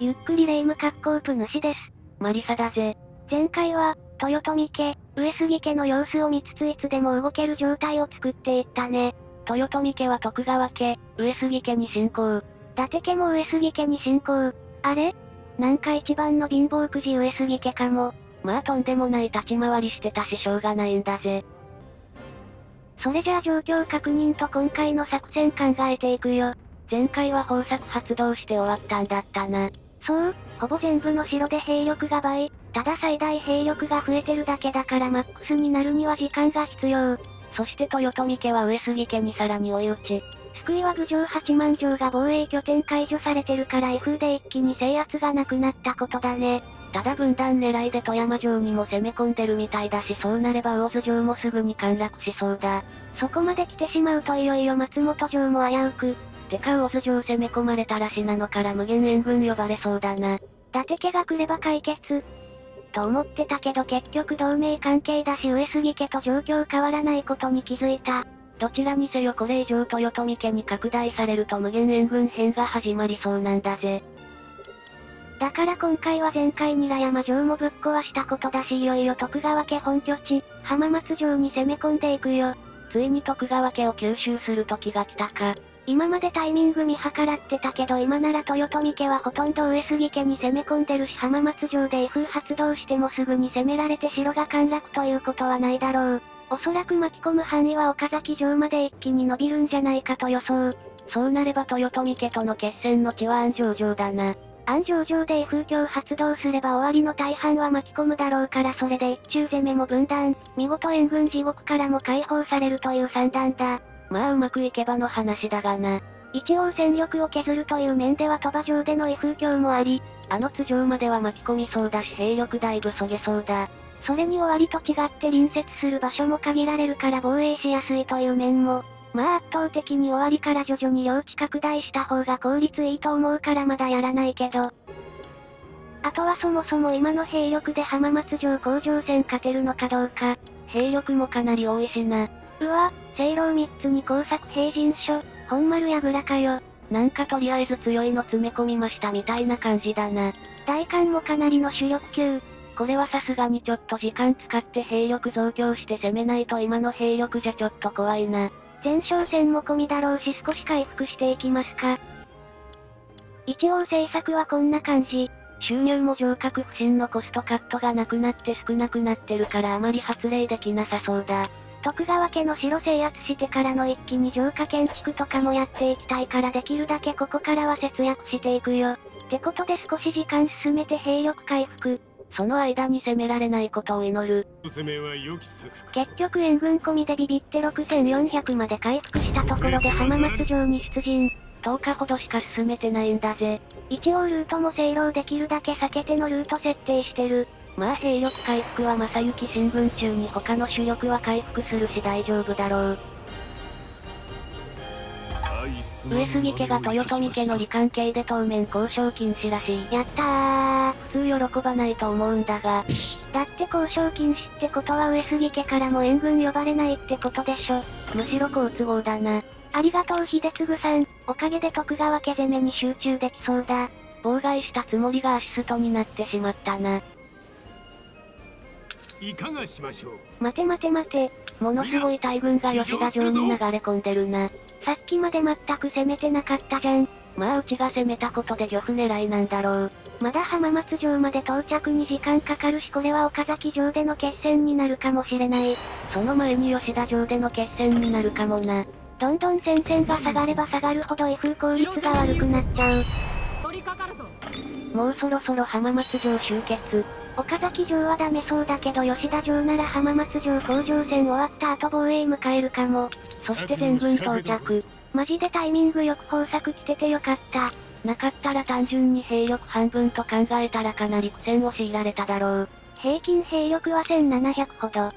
ゆっくりレ夢ム格好プ主です。マリサだぜ。前回は、豊臣家、上杉家の様子を見つついつでも動ける状態を作っていったね。豊臣家は徳川家、上杉家に侵攻。伊達家も上杉家に侵攻。あれ？なんか一番の貧乏くじ上杉家かも。まあとんでもない立ち回りしてたししょうがないんだぜ。それじゃあ状況確認と今回の作戦考えていくよ。前回は豊作発動して終わったんだったな。そう、ほぼ全部の城で兵力が倍、ただ最大兵力が増えてるだけだからマックスになるには時間が必要。そして豊臣家は上杉家にさらに追い打ち。救いは郡上八幡城が防衛拠点解除されてるから F で一気に制圧がなくなったことだね。ただ分断狙いで富山城にも攻め込んでるみたいだしそうなれば魚津城もすぐに陥落しそうだ。そこまで来てしまうといよいよ松本城も危うく。てか魚津城攻め込まれたら信濃から無限援軍呼ばれそうだな。伊達家が来れば解決。と思ってたけど結局同盟関係だし上杉家と状況変わらないことに気づいた。どちらにせよこれ以上豊臣家に拡大されると無限援軍編が始まりそうなんだぜ。だから今回は前回に良山城もぶっ壊したことだしいよいよ徳川家本拠地、浜松城に攻め込んでいくよ。ついに徳川家を吸収する時が来たか。今までタイミング見計らってたけど今なら豊臣家はほとんど上杉家に攻め込んでるし浜松城で威風発動してもすぐに攻められて城が陥落ということはないだろう。おそらく巻き込む範囲は岡崎城まで一気に伸びるんじゃないかと予想。そうなれば豊臣家との決戦の地は安城城だな。安城城で威風鏡発動すれば終わりの大半は巻き込むだろうからそれで一中攻めも分断、見事援軍地獄からも解放されるという算段だ。まあうまくいけばの話だがな。一応戦力を削るという面では鳥羽城での威風鏡もあり、あの津城までは巻き込みそうだし兵力だいぶそげそうだ。それに終わりと違って隣接する場所も限られるから防衛しやすいという面も、まあ圧倒的に終わりから徐々に領地拡大した方が効率いいと思うからまだやらないけど。あとはそもそも今の兵力で浜松城工場戦勝てるのかどうか。兵力もかなり多いしな。うわ、聖楼3つに工作兵陣所、本丸やぐらかよ。なんかとりあえず強いの詰め込みましたみたいな感じだな。大艦もかなりの主力級。これはさすがにちょっと時間使って兵力増強して攻めないと今の兵力じゃちょっと怖いな。前哨戦も込みだろうし少し回復していきますか。一応政策はこんな感じ。収入も上格不振のコストカットがなくなって少なくなってるからあまり発令できなさそうだ。徳川家の城制圧してからの一気に浄化建築とかもやっていきたいからできるだけここからは節約していくよ。ってことで少し時間進めて兵力回復。その間に攻められないことを祈る。結局援軍込みでビビって6400まで回復したところで浜松城に出陣。10日ほどしか進めてないんだぜ。一応ルートも清漏できるだけ避けてのルート設定してる。まあ兵力回復は正幸新聞中に他の主力は回復するし大丈夫だろう。上杉家が豊臣家の利関係で当面交渉禁止らしい。やったー。普通喜ばないと思うんだが。だって交渉禁止ってことは上杉家からも援軍呼ばれないってことでしょ。むしろ好都合だな。ありがとう秀次さん。おかげで徳川家攻めに集中できそうだ。妨害したつもりがアシストになってしまったな。いかがしましょう？待て待て待て。ものすごい大軍が吉田城に流れ込んでるな。さっきまで全く攻めてなかったじゃん。まあうちが攻めたことで漁夫狙いなんだろう。まだ浜松城まで到着に時間かかるしこれは岡崎城での決戦になるかもしれない。その前に吉田城での決戦になるかもな。どんどん戦線が下がれば下がるほど威風効率が悪くなっちゃう。もうそろそろ浜松城集結。岡崎城はダメそうだけど吉田城なら浜松城工場戦終わった後防衛迎えるかも。そして全軍到着。マジでタイミングよく豊作来ててよかった。なかったら単純に兵力半分と考えたらかなり苦戦を強いられただろう。平均兵力は1700ほど。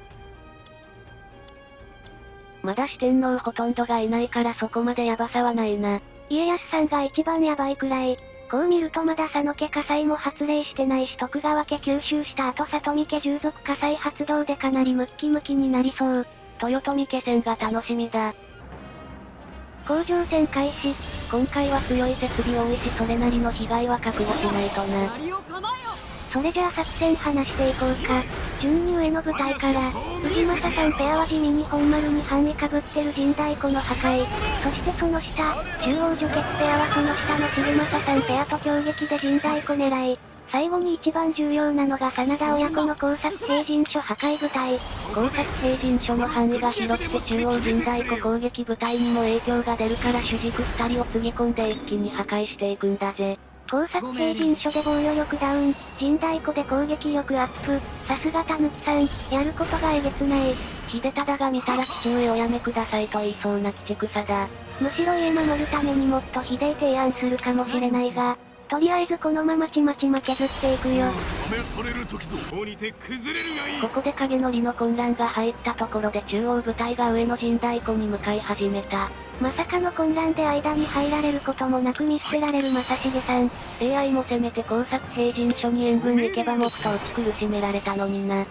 まだ四天王ほとんどがいないからそこまでヤバさはないな。家康さんが一番ヤバいくらい。こう見るとまだ佐野家火災も発令してないし徳川家吸収した後里見家従属火災発動でかなりムッキムキになりそう。豊臣家戦が楽しみだ。甲状腺開始。今回は強い設備多いしそれなりの被害は覚悟しないとな。それじゃあ作戦話していこうか。順に上の部隊から、藤正さんペアは地味に本丸に範囲かぶってる陣太鼓の破壊。そしてその下、中央除血ペアはその下の杉正さんペアと強撃で陣太鼓狙い。最後に一番重要なのが真田親子の工作兵陣所破壊部隊。工作兵陣所の範囲が広くて中央陣太鼓攻撃部隊にも影響が出るから主軸2人をつぎ込んで一気に破壊していくんだぜ。工作兵陣所で防御力ダウン、陣太鼓で攻撃力アップ、さすがたぬきさん、やることがえげつない。秀忠が見たら父上おやめくださいと言いそうな鬼畜さだ。むしろ家守るためにもっとひでえ提案するかもしれないが、とりあえずこのままちまちま削っていくよ。ここで影のりの混乱が入ったところで中央部隊が上の陣太鼓に向かい始めた。まさかの混乱で間に入られることもなく見捨てられる正成さん。AI もせめて工作兵陣所に援軍行けばもっと打ち苦しめられたのにな。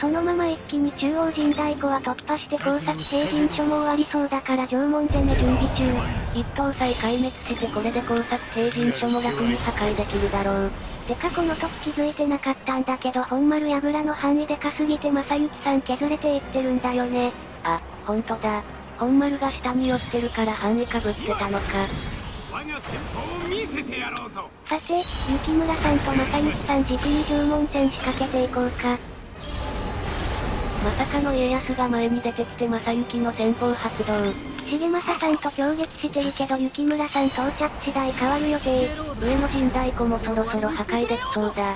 そのまま一気に中央陣太鼓は突破して工作兵陣所も終わりそうだから縄文攻め準備中。一等祭壊滅してこれで工作兵陣所も楽に破壊できるだろう。てかこの時気づいてなかったんだけど本丸櫓の範囲でかすぎて正幸さん削れていってるんだよね。あ、ほんとだ。本丸が下に寄ってるから範囲かぶってたのか。さて、雪村さんと正幸さん自費に縄文戦仕掛けていこうか。まさかの家康が前に出てきて正幸の先方発動。重政さんと協撃してるけど雪村さん到着次第変わる予定。上の陣太鼓もそろそろ破壊できそうだ。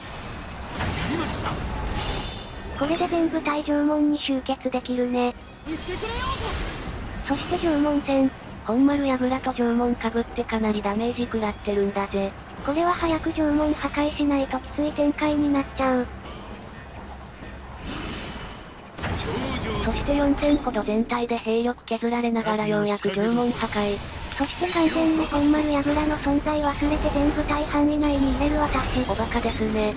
これで全部対縄文に集結できるね。そして縄文戦。本丸櫓と縄文かぶってかなりダメージ食らってるんだぜ。これは早く縄文破壊しないときつい展開になっちゃう。そして4点ほど全体で兵力削られながらようやく縄文破壊。そして完全に本丸櫓の存在忘れて全部大範囲内に入れる私。おバカですね。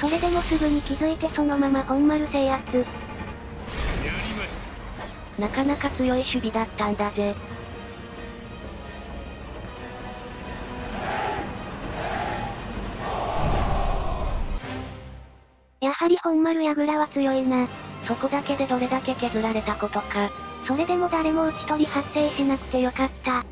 それでもすぐに気づいてそのまま本丸制圧。なかなか強い守備だったんだぜ。やはり本丸櫓は強いな。そこだけでどれだけ削られたことか。それでも誰も打ち取り発生しなくてよかった。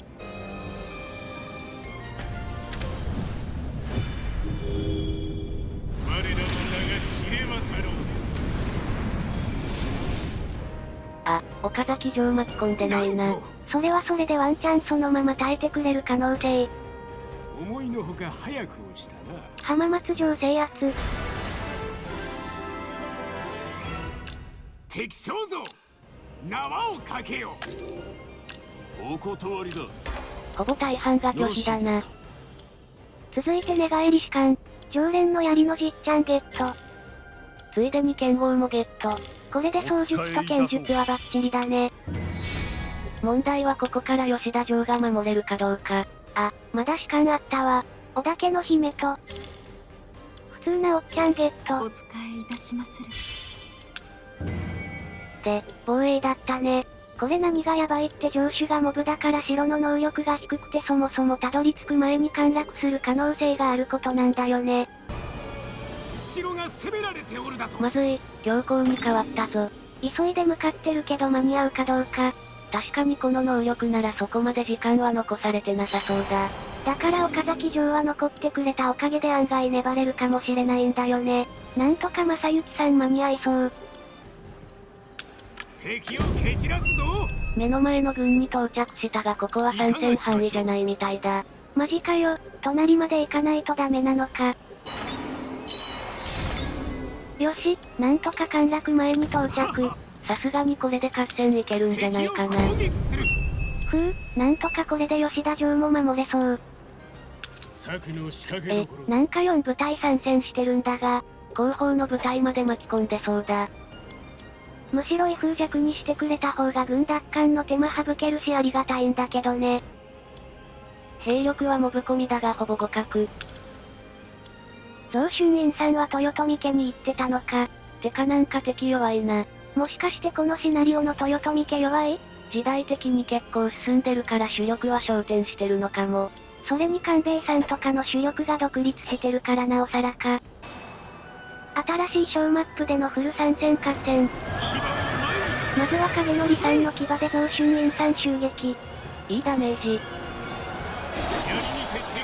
巻き込んでないな。それはそれでワンチャンそのまま耐えてくれる可能性。思いのほか早く押したな。浜松城制圧。敵将ぞ縄をかけよお断りだ。ほぼ大半が拒否だな。続いて寝返り士官。常連の槍のじっちゃんゲット。ついでに剣豪もゲットこれで槍術と剣術はバッチリだね。問題はここから吉田城が守れるかどうか。あまだ士官あったわ。織田家の姫と。普通なおっちゃんゲット。お使いいたしまする。で、防衛だったね。これ何がヤバいって城主がモブだから城の能力が低くてそもそもたどり着く前に陥落する可能性があることなんだよね。城が攻められておるだと。まずい、強行に変わったぞ。急いで向かってるけど間に合うかどうか。確かにこの能力ならそこまで時間は残されてなさそうだ。だから岡崎城は残ってくれたおかげで案外粘れるかもしれないんだよね。なんとか正幸さん間に合いそう。敵を蹴散らすぞ目の前の軍に到着したがここは参戦範囲じゃないみたいだ。マジかよ、隣まで行かないとダメなのか。よし、なんとか陥落前に到着。さすがにこれで合戦いけるんじゃないかな。ふう、なんとかこれで吉田城も守れそう。え、なんか4部隊参戦してるんだが、後方の部隊まで巻き込んでそうだ。むしろ威風弱にしてくれた方が軍奪還の手間省けるしありがたいんだけどね。兵力はモブ込みだがほぼ互角。増春院さんは豊臣家に行ってたのか。てかなんか敵弱いな。もしかしてこのシナリオの豊臣家弱い？時代的に結構進んでるから主力は焦点してるのかも。それに韓米さんとかの主力が独立してるからなおさらか。新しい小マップでのフル参戦合戦。まずは影のりさんの牙で増春院さん襲撃。いいダメージ。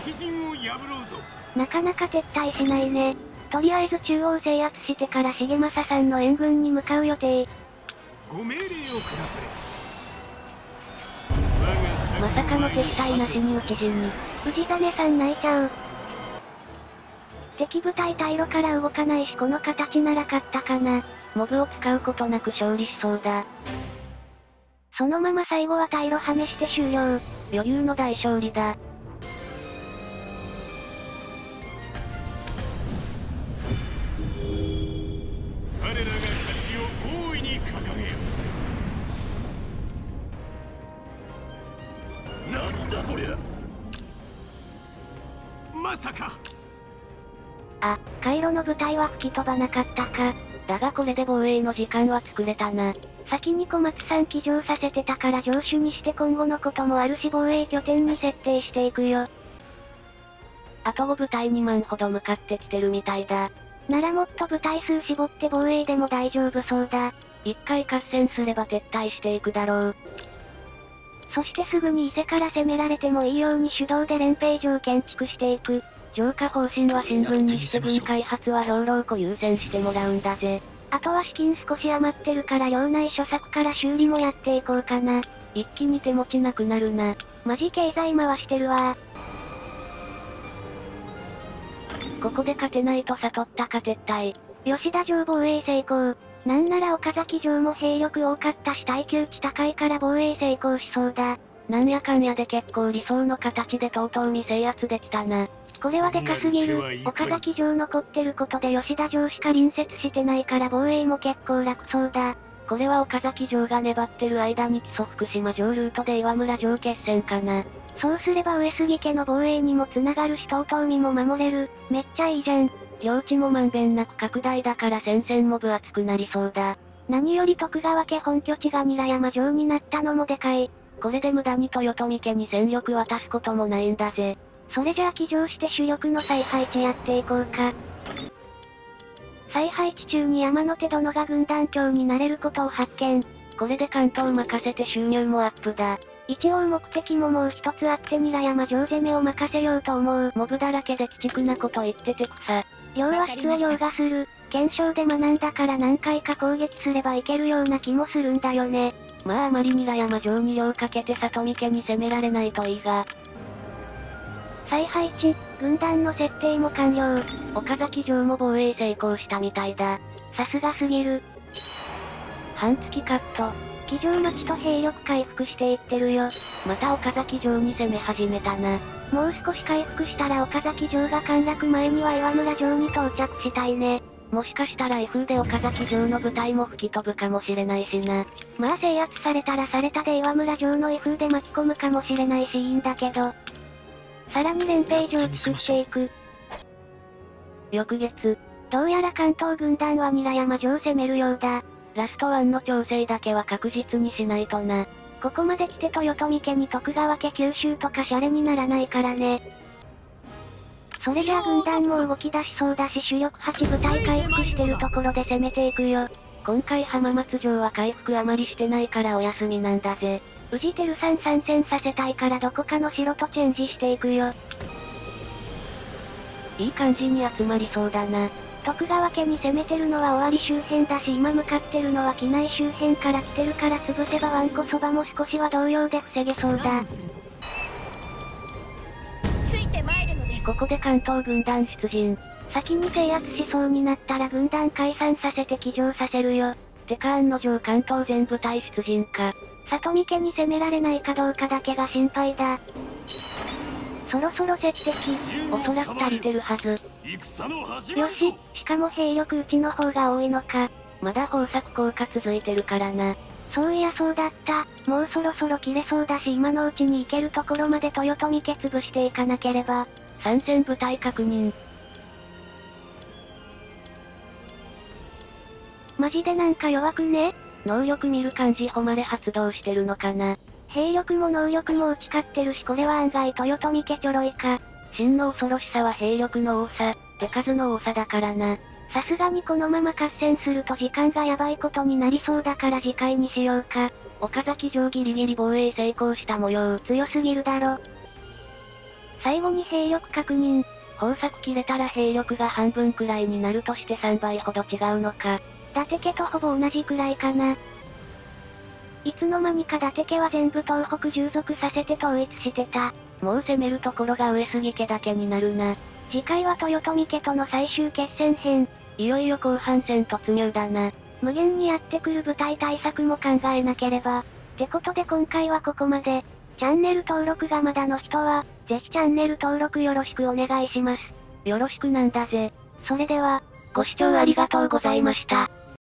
敵陣を破ろうぞなかなか撤退しないね。とりあえず中央制圧してから重政さんの援軍に向かう予定。ご命令をくだされ。まさかの撤退なしに討ち死に。氏真さん泣いちゃう。敵部隊退路から動かないしこの形なら勝ったかな。モブを使うことなく勝利しそうだ。そのまま最後は退路はめして終了。余裕の大勝利だ。だそりゃまさかあ、回路の部隊は吹き飛ばなかったか。だがこれで防衛の時間は作れたな。先に小松さん騎乗させてたから上手にして今後のこともあるし防衛拠点に設定していくよ。あと5部隊2万ほど向かってきてるみたいだ。ならもっと部隊数絞って防衛でも大丈夫そうだ。一回合戦すれば撤退していくだろう。そしてすぐに伊勢から攻められてもいいように手動で連兵場建築していく。浄化方針は新聞にして軍開発は兵糧庫優先してもらうんだぜ。あとは資金少し余ってるから領内諸作から修理もやっていこうかな。一気に手持ちなくなるな。マジ経済回してるわここで勝てないと悟ったか撤退。吉田城防衛成功。なんなら岡崎城も兵力多かったし耐久値高いから防衛成功しそうだ。なんやかんやで結構理想の形でとうとうに制圧できたな。これはでかすぎる。岡崎城残ってることで吉田城しか隣接してないから防衛も結構楽そうだ。これは岡崎城が粘ってる間に基礎福島城ルートで岩村城決戦かな。そうすれば上杉家の防衛にも繋がるし、とうとうにも守れる。めっちゃいいじゃん。領地もまんべんなく拡大だから戦線も分厚くなりそうだ。何より徳川家本拠地が韮山城になったのもでかい。これで無駄に豊臣家に戦力渡すこともないんだぜ。それじゃあ騎乗して主力の再配置やっていこうか。再配置中に山手殿が軍団長になれることを発見。これで関東任せて収入もアップだ。一応目的ももう一つあって韮山城攻めを任せようと思う。モブだらけで鬼畜なこと言ってて草。量は質を量がする。検証で学んだから何回か攻撃すればいけるような気もするんだよね。まああまり韮山城に量かけて里見家に攻められないといいが。再配置、軍団の設定も完了。岡崎城も防衛成功したみたいだ。さすがすぎる。半月カット。騎乗待ちと兵力回復していってるよ。また岡崎城に攻め始めたな。もう少し回復したら岡崎城が陥落前には岩村城に到着したいね。もしかしたら F で岡崎城の部隊も吹き飛ぶかもしれないしな。まあ制圧されたらされたで岩村城の F で巻き込むかもしれないしいいんだけど。さらに連兵場作っていく。翌月。どうやら関東軍団は韮山城攻めるようだ。ラストワンの調整だけは確実にしないとな。ここまで来て豊臣家に徳川家九州とかシャレにならないからね。それじゃあ軍団も動き出しそうだし主力8部隊回復してるところで攻めていくよ。今回浜松城は回復あまりしてないからお休みなんだぜ。宇治てるさん参戦させたいからどこかの城とチェンジしていくよ。いい感じに集まりそうだな。徳川家に攻めてるのは終わり周辺だし今向かってるのは機内周辺から来てるから潰せばワンコそばも少しは同様で防げそうだ。ここで関東軍団出陣。先に制圧しそうになったら軍団解散させて騎乗させるよ。てか案の定関東全部隊出陣か。里見家に攻められないかどうかだけが心配だ。そろそろ接敵。おそらく足りてるはず。よし、しかも兵力うちの方が多いのか。まだ豊作効果続いてるからな。そういやそうだった。もうそろそろ切れそうだし今のうちに行けるところまで豊臣家潰していかなければ。参戦部隊確認。マジでなんか弱くね？能力見る感じ誉れ発動してるのかな。兵力も能力も打ち勝ってるしこれは案外豊臣家ちょろいか。真の恐ろしさは兵力の多さ、手数の多さだからな。さすがにこのまま合戦すると時間がやばいことになりそうだから次回にしようか。岡崎城ギリギリ防衛成功した模様。強すぎるだろ。最後に兵力確認。豊作切れたら兵力が半分くらいになるとして3倍ほど違うのか。伊達家とほぼ同じくらいかな。いつの間にか伊達家は全部東北従属させて統一してた。もう攻めるところが上杉家だけになるな。次回は豊臣家との最終決戦編。いよいよ後半戦突入だな。無限にやってくる舞台対策も考えなければ。ってことで今回はここまで。チャンネル登録がまだの人は、ぜひチャンネル登録よろしくお願いします。よろしくなんだぜ。それでは、ご視聴ありがとうございました。